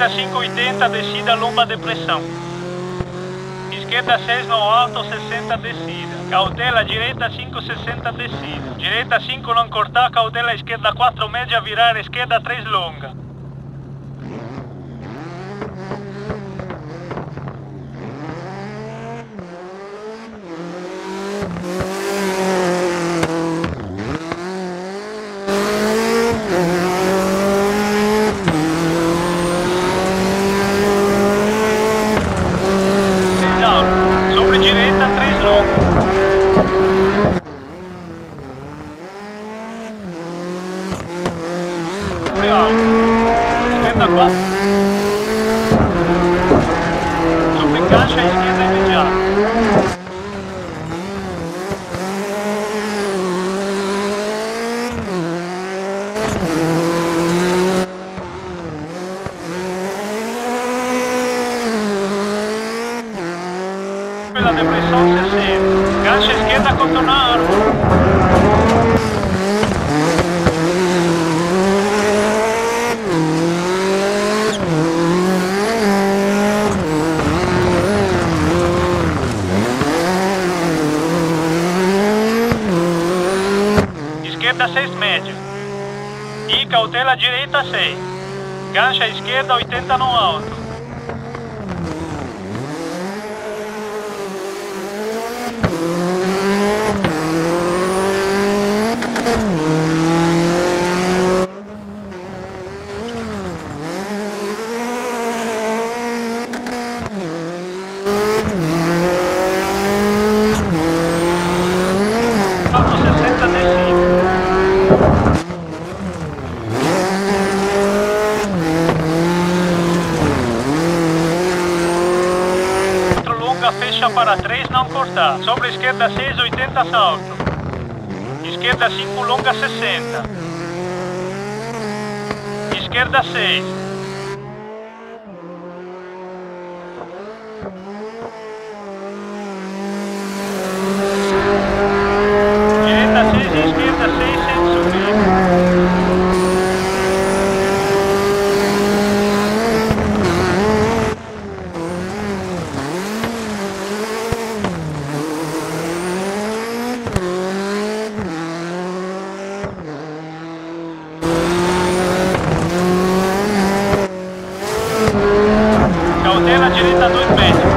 Direita 580, descida lomba depressão. Esquerda 6 no alto, 60 descida. Cautela, direita 560 descida. Direita 5 não cortar, cautela esquerda 4 média, virar esquerda 3 longa. Seis alto. Sobre direita 3 longa. Sobre alto. Esquerda 4. Sobre caixa, esquerda imediata. Pela depressão 60. Caixa esquerda contornar a árvore. Esquerda 6 média. E cautela direita 6. Gancha esquerda 80 no. Alto 60 descida. Quatro para 3 não cortar. Sobre esquerda 6, 80 salto. Esquerda 5 longa 60. Esquerda 6. Direita 6 e esquerda 6 sem subir. Cautela direita 2 metros.